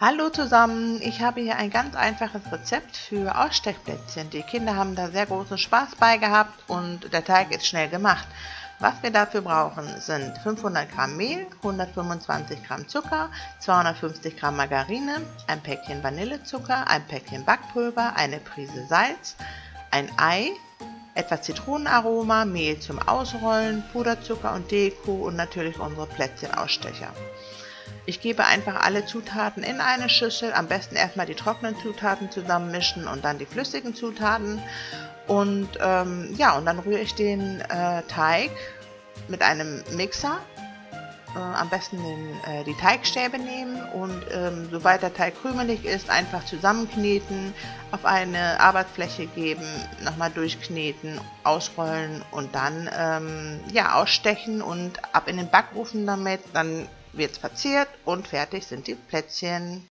Hallo zusammen, ich habe hier ein ganz einfaches Rezept für Ausstechplätzchen. Die Kinder haben da sehr großen Spaß bei gehabt und der Teig ist schnell gemacht. Was wir dafür brauchen sind 500 Gramm Mehl, 125 Gramm Zucker, 250 Gramm Margarine, ein Päckchen Vanillezucker, ein Päckchen Backpulver, eine Prise Salz, ein Ei, etwas Zitronenaroma, Mehl zum Ausrollen, Puderzucker und Deko und natürlich unsere Plätzchenausstecher. Ich gebe einfach alle Zutaten in eine Schüssel, am besten erstmal die trockenen Zutaten zusammenmischen und dann die flüssigen Zutaten. Und ähm, ja, und dann rühre ich den äh, Teig mit einem Mixer. Äh, am besten den, äh, die Teigstäbe nehmen und ähm, sobald der Teig krümelig ist, einfach zusammenkneten, auf eine Arbeitsfläche geben, nochmal durchkneten, ausrollen und dann ähm, ja, ausstechen und ab in den Backofen damit. Dann wird es verziert und fertig sind die Plätzchen.